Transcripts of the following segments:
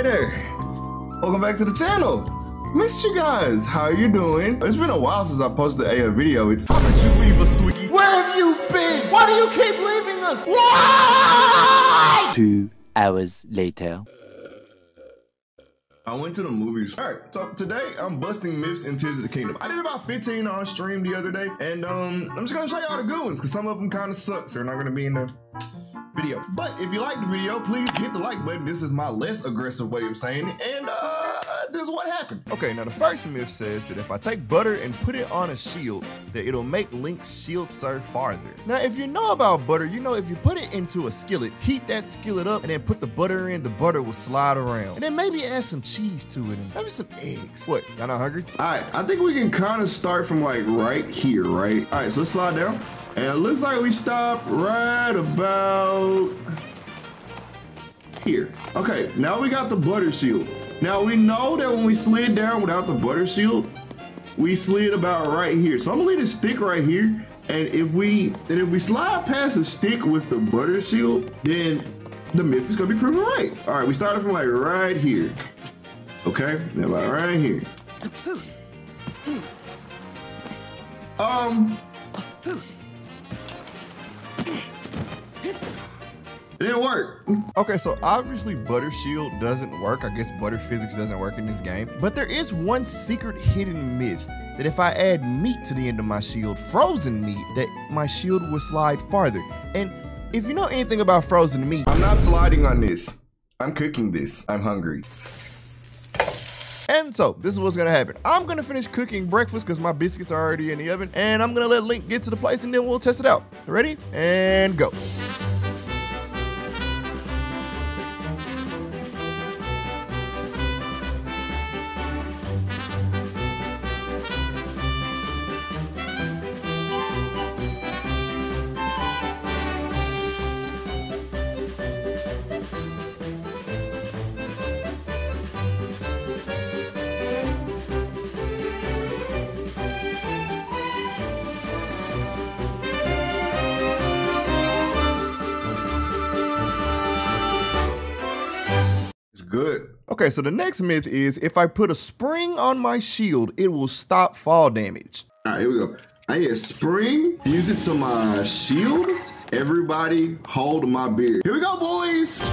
Hey there. Welcome back to the channel. Missed you guys. How are you doing? It's been a while since I posted a video. It's How could you leave us, sweetie? Where have you been? Why do you keep leaving us? Why? Two hours later. I went to the movies. All right, so today I'm busting myths in Tears of the Kingdom. I did about 15 on stream the other day, and um, I'm just gonna show you all the good ones because some of them kind of suck, so they're not gonna be in the video. But if you like the video, please hit the like button. This is my less aggressive way of saying it, and uh, this is what happened. Okay, now the first myth says that if I take butter and put it on a shield, that it'll make Link's shield surf farther. Now, if you know about butter, you know if you put it into a skillet, heat that skillet up, and then put the butter in, the butter will slide around. And then maybe add some cheese to it, and maybe some eggs. What, y'all not hungry? All right, I think we can kind of start from like right here, right? All right, so let's slide down. And it looks like we stop right about here. Okay, now we got the butter shield. Now we know that when we slid down without the butter shield, we slid about right here. So I'm gonna leave the stick right here. And if we and if we slide past the stick with the butter shield, then the myth is gonna be proven right. All right, we started from like right here. Okay, now about right here. Um, It didn't work. Okay, so obviously Butter Shield doesn't work. I guess Butter Physics doesn't work in this game. But there is one secret hidden myth that if I add meat to the end of my shield, frozen meat, that my shield will slide farther. And if you know anything about frozen meat, I'm not sliding on this. I'm cooking this. I'm hungry. And so, this is what's gonna happen. I'm gonna finish cooking breakfast because my biscuits are already in the oven, and I'm gonna let Link get to the place and then we'll test it out. Ready? And go. It's good. Okay, so the next myth is if I put a spring on my shield, it will stop fall damage. All right, here we go. I need a spring, fuse it to my shield. Everybody hold my beer. Here we go, boys.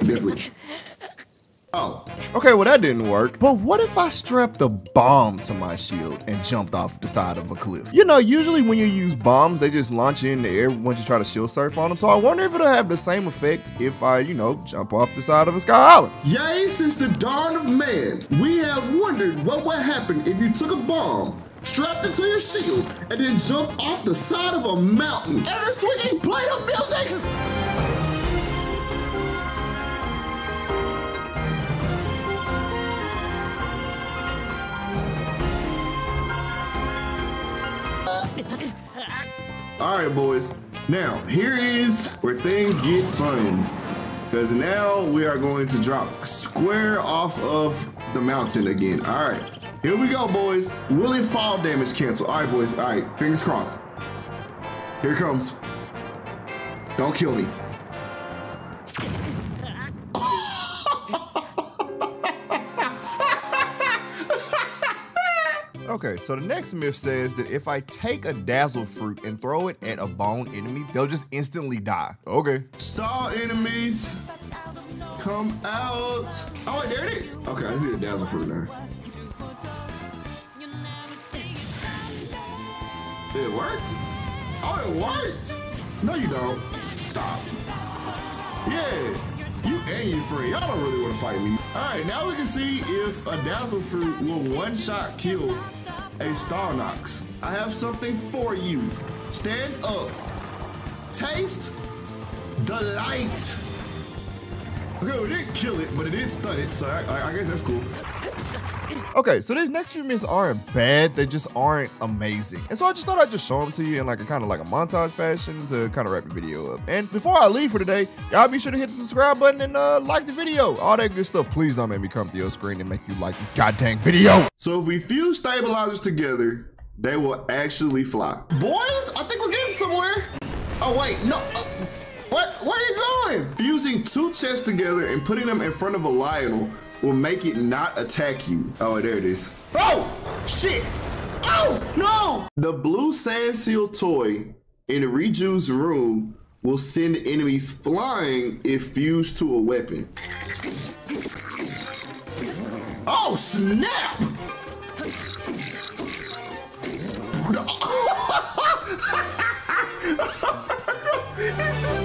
Definitely. Oh. Okay, well that didn't work. But what if I strapped a bomb to my shield and jumped off the side of a cliff? You know, usually when you use bombs, they just launch in the air once you try to shield surf on them. So I wonder if it'll have the same effect if I, you know, jump off the side of a sky island. Yea, since the dawn of man, we have wondered what would happen if you took a bomb, strapped it to your shield, and then jumped off the side of a mountain. Ever swinging, play the music! All right, boys. Now, here is where things get fun. Because now we are going to drop square off of the mountain again. All right, here we go, boys. Will it fall damage cancel? All right, boys. All right, fingers crossed. Here comes. Don't kill me. Okay, so the next myth says that if I take a dazzle fruit and throw it at a bone enemy, they'll just instantly die. Okay. Stal enemies, come out. Oh, wait, there it is. Okay, I need a dazzle fruit now. Did it work? Oh, it worked. No, you don't. Stop. Yeah. You and your friend, y'all don't really want to fight me. All right, now we can see if a dazzle fruit will one-shot kill a Stalnox. I have something for you. Stand up. Taste the light. Okay, we didn't kill it, but it did stun it, so I, I, I guess that's cool. Okay, so these next few minutes aren't bad, they just aren't amazing. And so I just thought I'd just show them to you in like a kind of like a montage fashion to kind of wrap the video up. And before I leave for today, y'all be sure to hit the subscribe button and uh, like the video. All that good stuff. Please don't make me come to your screen and make you like this goddamn video. So if we fuse stabilizers together, they will actually fly. Boys, I think we're getting somewhere. Oh wait, no. Uh, what? Where are you going? Fusing two chests together and putting them in front of a Lynel will make it not attack you. Oh, there it is. Oh, shit. Oh, no. The blue sand seal toy in Riju's room will send enemies flying if fused to a weapon. Oh, snap!